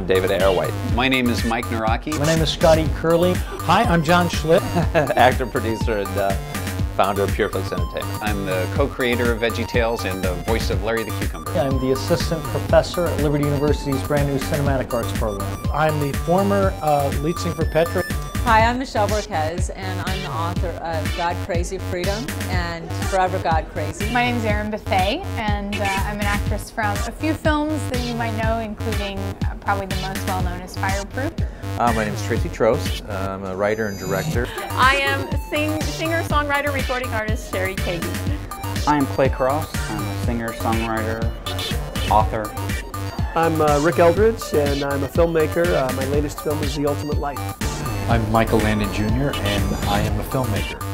David A.R. White. My name is Mike Nawrocki. My name is Scotty Curlee. Hi, I'm John Schlitt. Actor, producer, and uh, founder of Pure Flix Entertainment. I'm the co-creator of VeggieTales and the voice of Larry the Cucumber. I'm the assistant professor at Liberty University's brand new cinematic arts program. I'm the former uh, lead singer for Petra. Hi, I'm Michelle Borquez, and I'm the author of God Crazy Freedom and Forever God Crazy. My name is Erin Bethea, and uh, I'm an actress from a few films that you might know, including probably the most well-known is Fireproof. Uh, my name is Tracy Trost. I'm a writer and director. I am sing singer, songwriter, recording artist Sherry Katie. I'm Clay Crosse. I'm a singer, songwriter, author. I'm uh, Rick Eldridge, and I'm a filmmaker. Uh, my latest film is The Ultimate Life. I'm Michael Landon Jr., and I am a filmmaker.